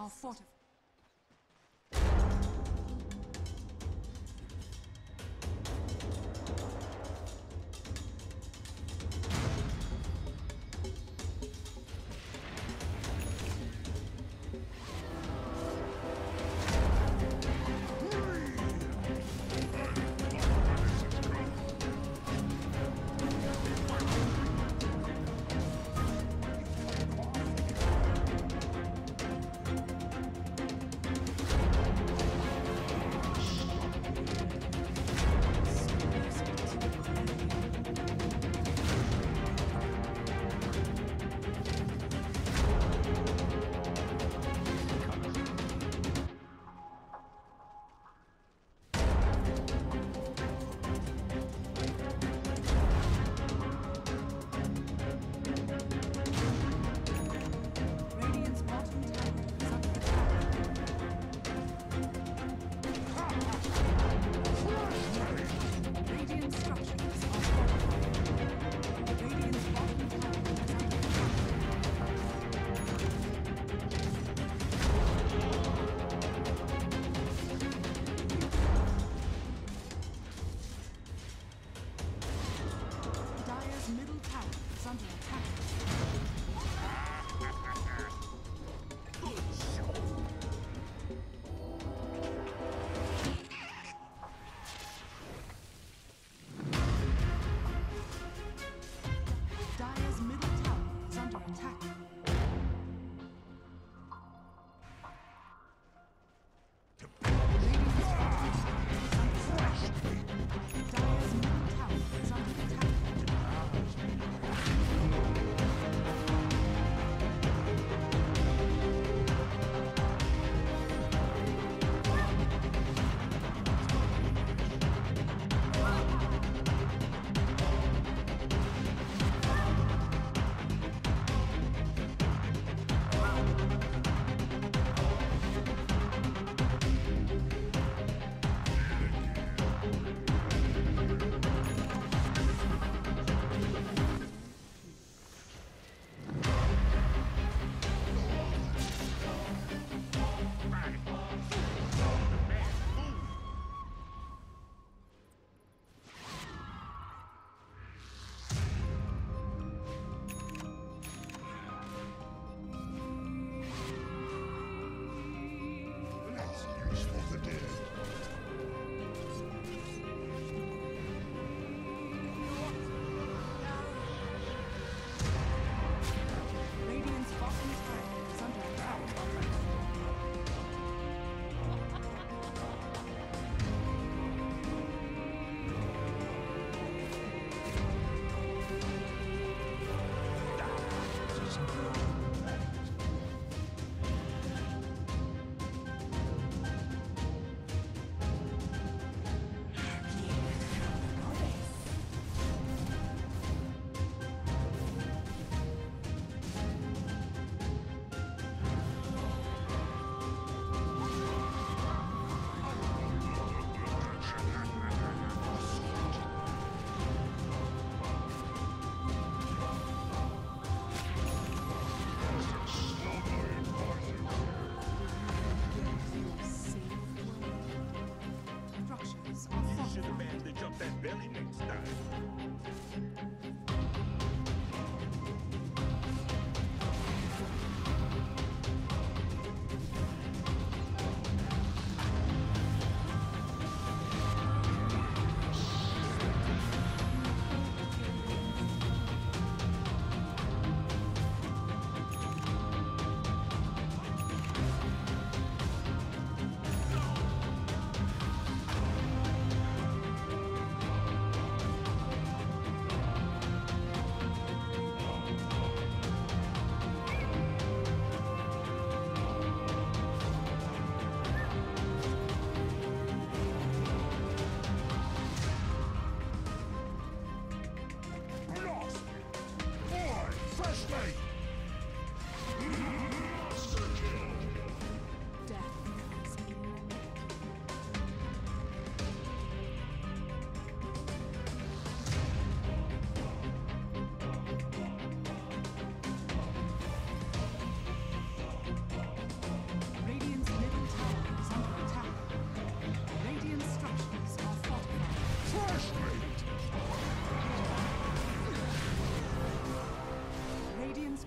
structures are fortified.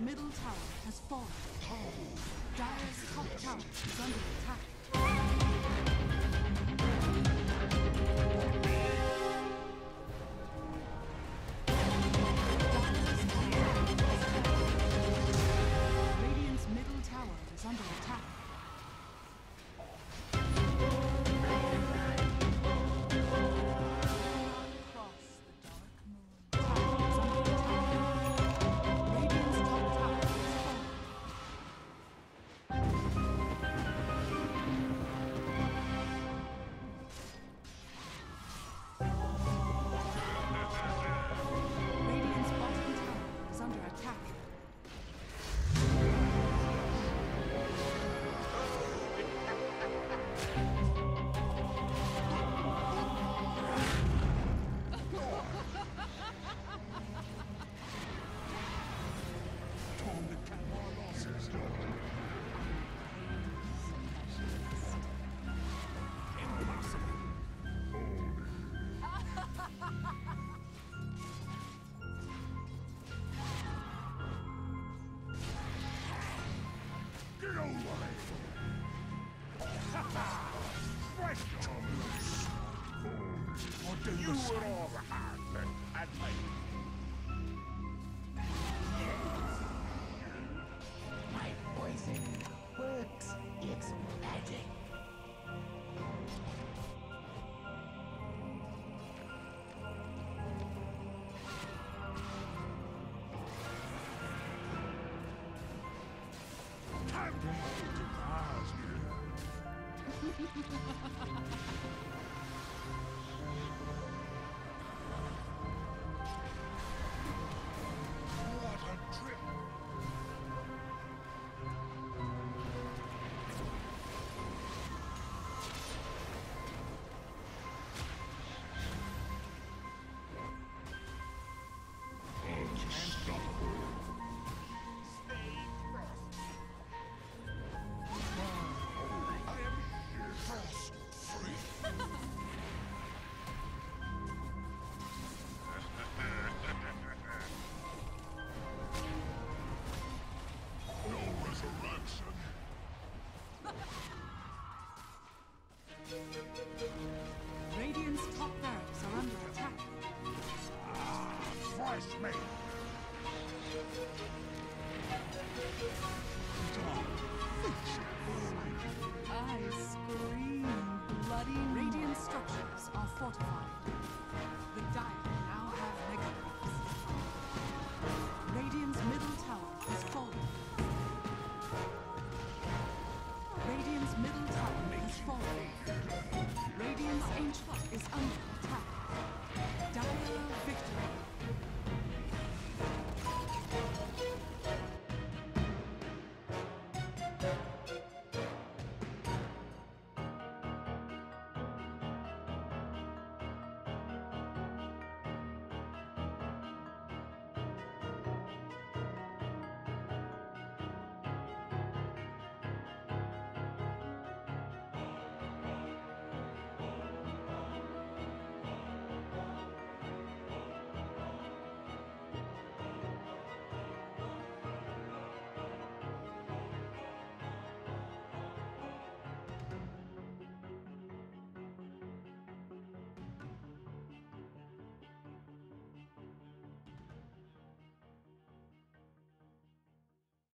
Middle tower has fallen. Dire's top tower is under attack. Ha ha ha ha! is falling. Radiant's ancient is under attack. Victory.